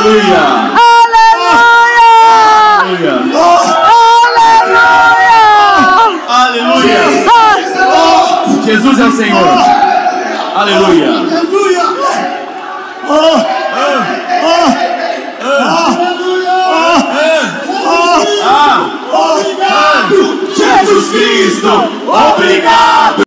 Aleluia. Aleluia! Aleluia. Aleluia! Jesus é o Senhor. Aleluia. Aleluia! Oh. Oh. Oh. Ah. Obrigado! Ah. Jesus Cristo, obrigado.